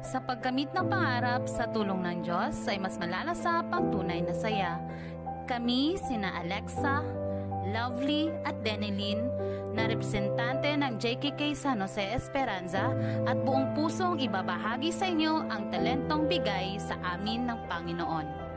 Sa pagkamit ng pangarap sa tulong ng Diyos ay mas malalasap ang tunay na saya. Kami, sina Alexa, Lovely at Denilyn, na representante ng JKK San Jose Esperanza at buong pusong ibabahagi sa inyo ang talentong bigay sa amin ng Panginoon.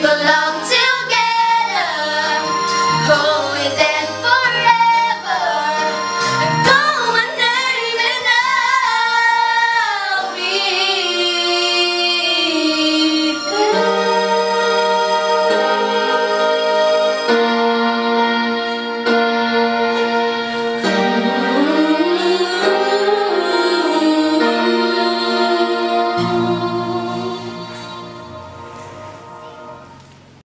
the love.